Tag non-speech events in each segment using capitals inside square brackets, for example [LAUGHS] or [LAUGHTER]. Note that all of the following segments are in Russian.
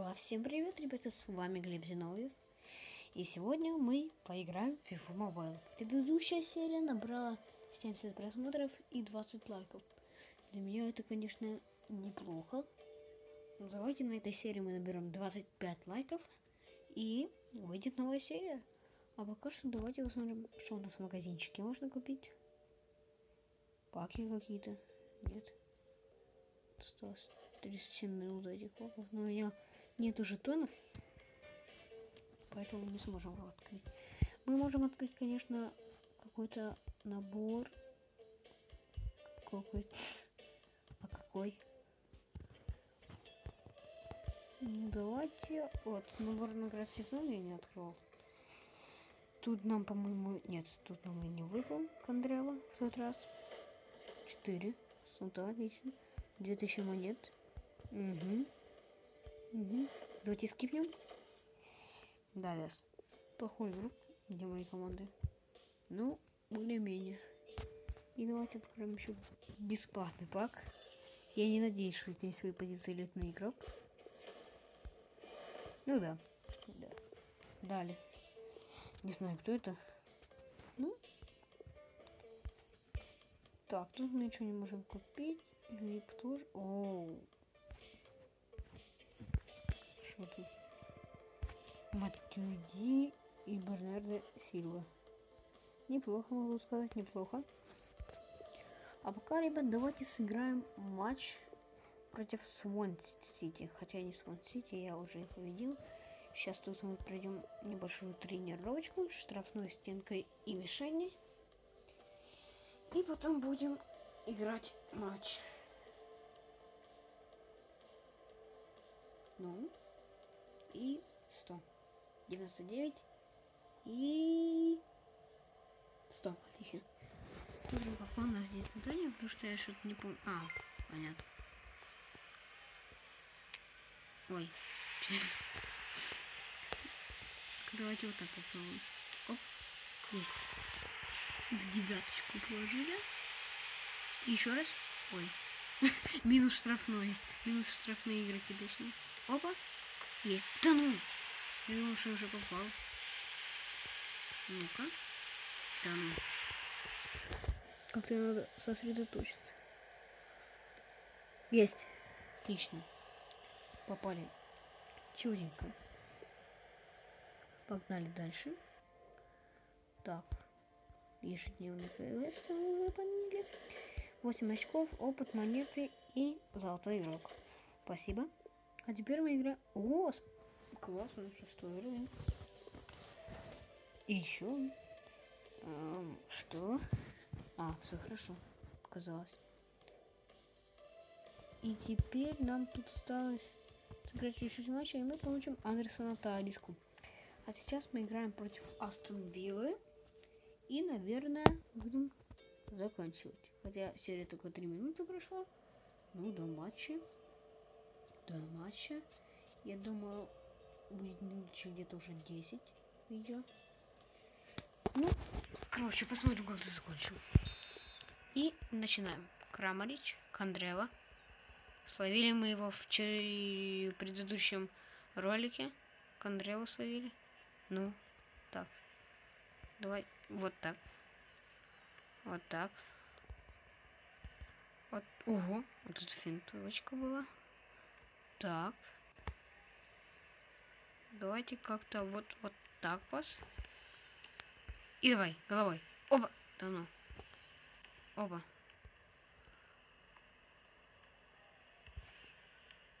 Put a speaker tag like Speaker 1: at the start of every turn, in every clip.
Speaker 1: А, всем привет, ребята, с вами Глеб Зиновьев. И сегодня мы поиграем в FIFA Mobile. Предыдущая серия набрала 70 просмотров и 20 лайков. Для меня это, конечно, неплохо. Но давайте на этой серии мы наберем 25 лайков и выйдет новая серия. А пока что давайте посмотрим, что у нас в магазинчике можно купить. Паки какие-то. Нет. Осталось 37 минут этих паков. Но у меня нету жетонов. Поэтому не сможем его открыть. Мы можем открыть, конечно, какой-то набор. Какой-то. А какой? Ну, давайте. Вот, набор наград сезона я не открыл. Тут нам, по-моему, нет, тут нам и не выпал Кондрева в тот раз. Четыре. Да, отлично. 2000 монет. Угу. Угу. Давайте скипнем. Да, вес. Плохой игрок для моей команды. Ну, более-менее. И давайте откроем еще бесплатный пак. Я не надеюсь, что здесь выпадет элитный игрок. Ну да. да. Далее. Не знаю, кто это. Ну. Так, тут мы ничего не можем купить. Лип тоже. Оу. Тут? Матюди и Бернардо Сильва. Неплохо, могу сказать, неплохо. А пока, ребят, давайте сыграем матч против Свон Сити. Хотя не Свон Сити, я уже их увидел. Сейчас тут мы пройдем небольшую тренировочку, штрафной стенкой и мишени. И потом будем играть матч. Ну, и 100. 99 и 100. Отлично. Смотрим, какое у нас здесь задание, потому что я что-то не помню. А, понятно. Ой. Давайте вот так попробуем. Оп. Есть. В девяточку положили. Еще раз. Ой. [LAUGHS] Минус штрафной. Минус штрафные игроки, точнее. Опа. Есть. Да ну! Я думал, что уже попал. Ну-ка. Да ну. Как-то надо сосредоточиться. Есть. Отлично. Попали. Чуденько. Погнали дальше. Так. Ежедневный квест мы выполнили. 8 очков, опыт, монеты и золотой игрок. Спасибо. А теперь мы играем... О, классно, шестой уровень. И еще... Эм, что? А, все хорошо. Показалось. И теперь нам тут осталось сыграть чуть-чуть матча, и мы получим Андерсона Талиску. А сейчас мы играем против Астон Виллы. И, наверное, будем заканчивать. Хотя серия только 3 минуты прошла. Ну, до матча до матча. Я думаю, будет минут где-то уже 10 видео. Ну, короче, посмотрим, как это закончим. И начинаем. Крамарич, Кондрева. Словили мы его в предыдущем ролике. Кондрева словили. Ну, так. Давай, вот так. Вот так. Вот, ого, вот тут финтовочка была. Так. Давайте как-то вот, вот так вас. И давай, головой. Оба. Да ну. Оба.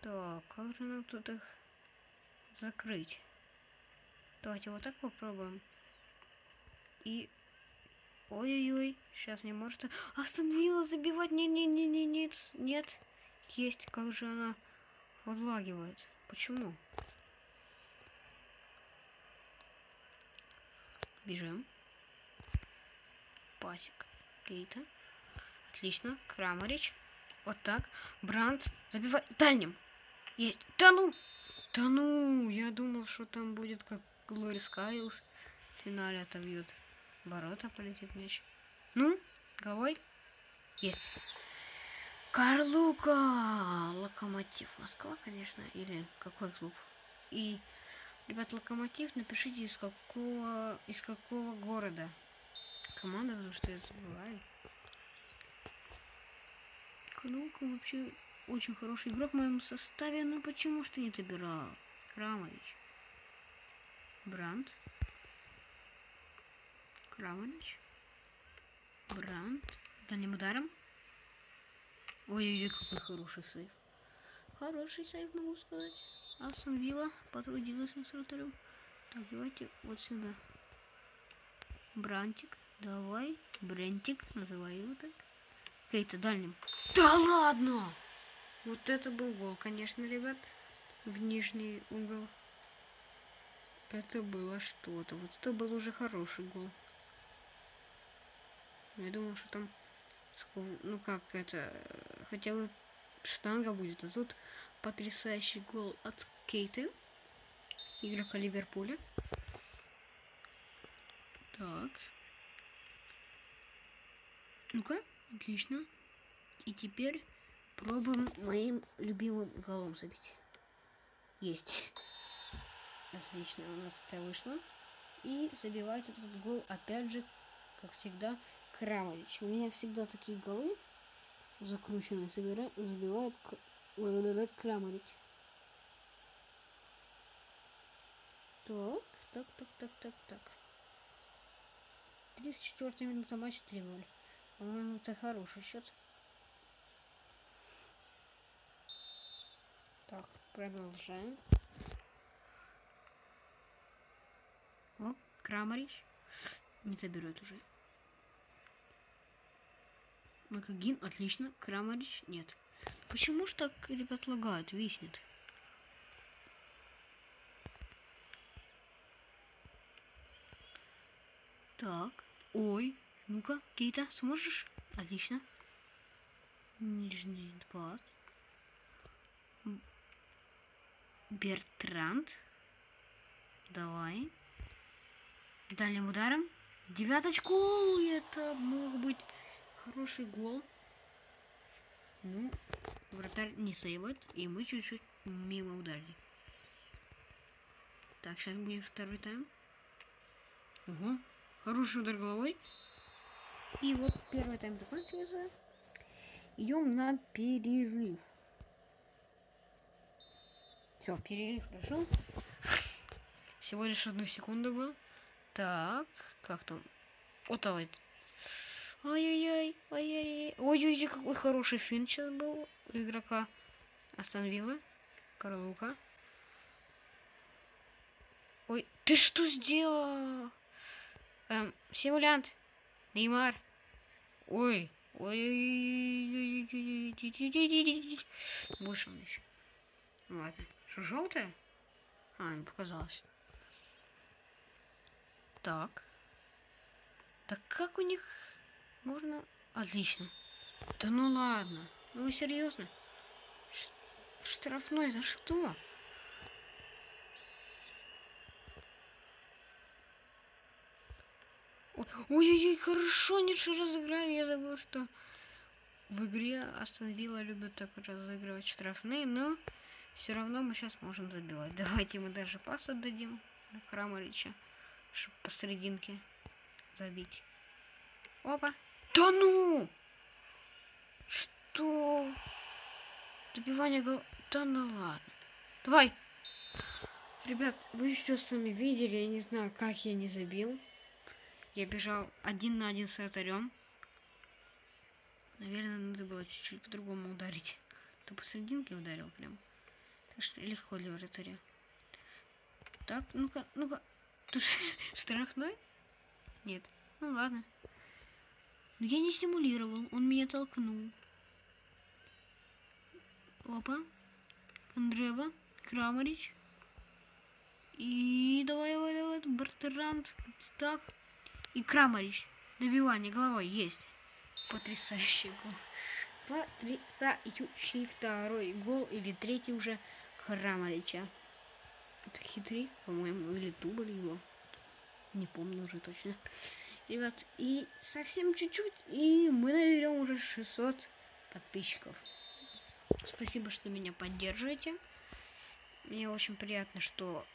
Speaker 1: Так, как же нам тут их закрыть? Давайте вот так попробуем. И... Ой-ой-ой, сейчас не может... Остановила забивать. Не-не-не-не, нет, нет. Есть, как же она подлагивает. Почему? Бежим. Пасик. Кейта. Отлично. Крамарич. Вот так. Бранд. Забивай. Дальним. Есть. Да ну! Да ну! Я думал, что там будет как Глори Скайлс. В финале отобьют. Ворота полетит мяч. Ну, головой. Есть. Карлука! Локомотив Москва, конечно, или какой клуб? И, ребят, Локомотив, напишите из какого, из какого города команда, потому что я забываю. Карлука вообще очень хороший игрок в моем составе, но почему что не забирал? Крамович. Бранд. Крамович. Бранд. Дальним ударом. Ой-ой-ой, какой хороший сейф. Хороший сейф, могу сказать. Астон Вилла потрудилась с. Так, давайте вот сюда. Брантик, давай. Брентик, называй его так. Кейта дальним. Да ладно! Вот это был гол, конечно, ребят. В нижний угол. Это было что-то. Вот это был уже хороший гол. Я думал, что там ну как это, хотя бы штанга будет. А тут потрясающий гол от Кейты, игрока Ливерпуля. Так. Ну-ка, отлично. И теперь пробуем моим любимым голом забить. Есть. Отлично, у нас это вышло. И забивать этот гол опять же, как всегда, Крамович. У меня всегда такие голы закрученные забирают, забивает Крамович. Так, так, так, так, так, так. 34 минута матч 3-0. По-моему, это хороший счет. Так, продолжаем. О, Крамарич. Не заберет уже. Макагин, отлично. Крамарич, нет. Почему ж так, ребят, лагают, виснет? Так, ой, ну-ка, Кейта, сможешь? Отлично. Нижний пас. Бертранд. Давай. Дальним ударом. Девяточку. Это мог быть Хороший гол. Ну, вратарь не сейвает, и мы чуть-чуть мимо ударили. Так, сейчас будет второй тайм. Ого, хороший удар головой. И вот первый тайм закончился. Идем на перерыв. Все, перерыв прошел. Всего лишь одну секунду был. Так, как там? Вот давай. Ой-ой-ой, ой-ой-ой. Ой-ой-ой, какой хороший фин сейчас был у игрока. Остановила. Карлука. Ой, ты что сделал? Эм, симулянт. Неймар. Ой. Ой, он еще. Ладно. Что, желтая? А, не показалось. Так. Так как у них можно? Отлично. Да ну ладно. Ну вы серьезно? Ш штрафной за что? Ой-ой-ой, хорошо, ничего разыграли. Я забыл, что в игре остановила любят так разыгрывать штрафные, но все равно мы сейчас можем забивать. [LAUGHS] Давайте мы даже пас отдадим на Крамарича, чтобы посерединке забить. Опа. Да ну! Что? Добивание гол... Да ну ладно. Давай. Ребят, вы все сами видели. Я не знаю, как я не забил. Я бежал один на один с вратарем. Наверное, надо было чуть-чуть по-другому ударить. То посерединке ударил прям. Так что легко для вратаря. Так, ну-ка, ну-ка. Тут [LAUGHS] штрафной? Нет. Ну ладно. Но я не симулировал, он меня толкнул. Опа. Андрева, Крамарич. И давай, давай, давай, Бертранд. Так. И Крамарич. Добивание головой есть. Потрясающий гол. Потрясающий второй гол или третий уже Крамарича. Это хитрик, по-моему, или дубль его. Не помню уже точно. Ребят, и совсем чуть-чуть, и мы наберем уже 600 подписчиков. Спасибо, что меня поддерживаете. Мне очень приятно, что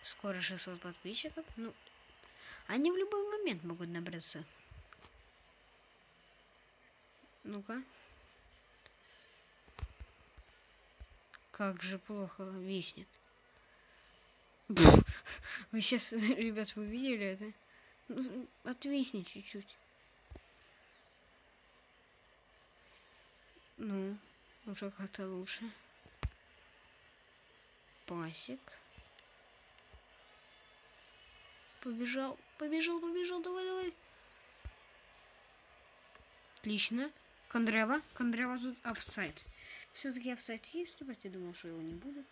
Speaker 1: скоро 600 подписчиков. Ну, они в любой момент могут набраться. Ну-ка. Как же плохо виснет. [LAUGHS] Вы сейчас, ребят, вы видели это? Отвисни чуть-чуть. Ну, уже как-то лучше. Пасик. Побежал, побежал, побежал, давай, давай. Отлично. Кондрева, Кондрева тут офсайд. Все-таки офсайд есть, ребят, я думал, что его не будет.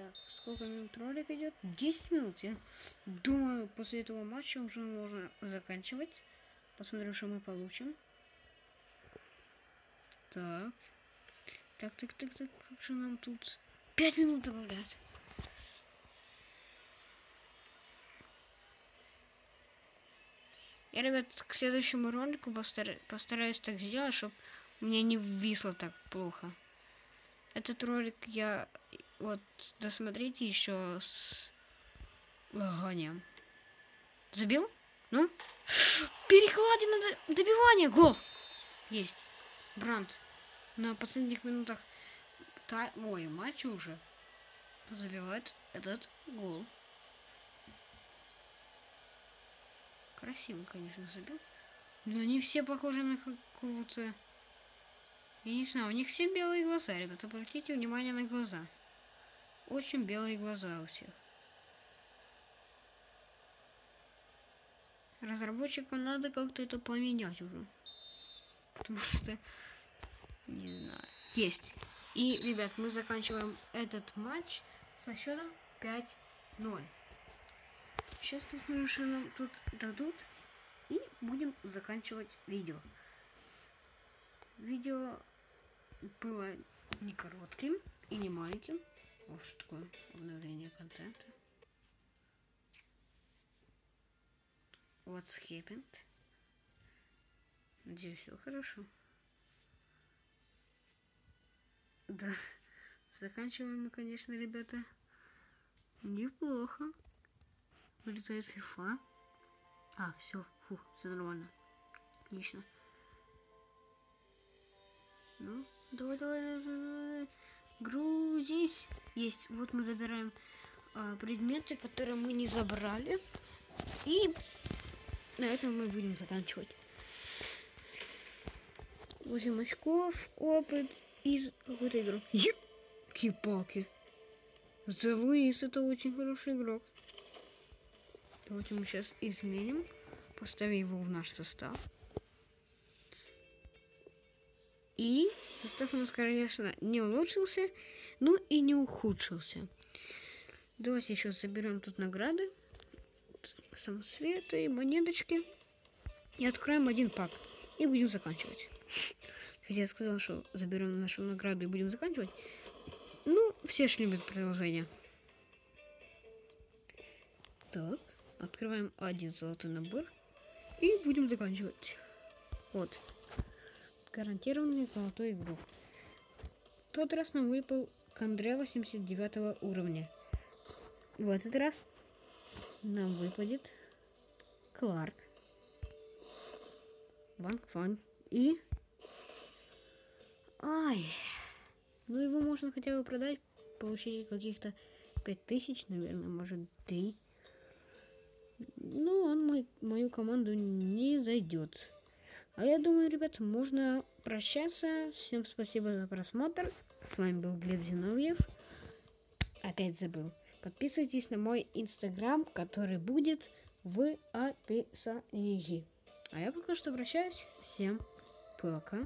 Speaker 1: Так, сколько минут ролик идет? 10 минут. Я думаю, после этого матча уже можно заканчивать. Посмотрим, что мы получим. Так. Так, так, так, так, как же нам тут... 5 минут добавлять. Я, ребят, к следующему ролику постар... постараюсь так сделать, чтобы мне не ввисло так плохо. Этот ролик я вот досмотрите еще с лаганием. Забил? Ну? Перекладина добивание! Гол! Есть. Бранд на последних минутах та... Ой, матча уже забивает этот гол. Красиво, конечно, забил. Но они все похожи на какого-то... Я не знаю, у них все белые глаза, ребята. Обратите внимание на глаза. Очень белые глаза у всех. Разработчикам надо как-то это поменять уже. Потому что... Не знаю. Есть. И, ребят, мы заканчиваем этот матч со счетом 5-0. Сейчас посмотрим, что нам тут дадут. И будем заканчивать видео. Видео было не коротким и не маленьким. Вот что такое обновление контента. What's happened? Надеюсь, все хорошо. Да. [LAUGHS] Заканчиваем мы, конечно, ребята, неплохо. Вылетает FIFA. А, все, фух, все нормально. Отлично. Ну, давай, давай, давай, давай. Грузись. Есть. Вот мы забираем э, предметы, которые мы не забрали. И на этом мы будем заканчивать. 8 очков, опыт из какой-то игры. Кипалки. The Луис это очень хороший игрок. Давайте мы сейчас изменим. Поставим его в наш состав. И состав у нас, конечно, не улучшился, но и не ухудшился. Давайте еще заберем тут награды. Самосветы монеточки. И откроем один пак. И будем заканчивать. Хотя я сказал, что заберем нашу награду и будем заканчивать. Ну, все же любят продолжение. Так, открываем один золотой набор. И будем заканчивать. Вот. Гарантированный золотой игрок. В тот раз нам выпал Кондре 89 уровня. В этот раз нам выпадет Кларк, Ван Фан и Ай. Ну его можно хотя бы продать, получить каких-то 5000, наверное, может 3. Ну, он мой, мою команду не зайдет. А я думаю, ребят, можно прощаться. Всем спасибо за просмотр. С вами был Глеб Зиновьев. Опять забыл. Подписывайтесь на мой инстаграм, который будет в описании. А я пока что прощаюсь. Всем пока.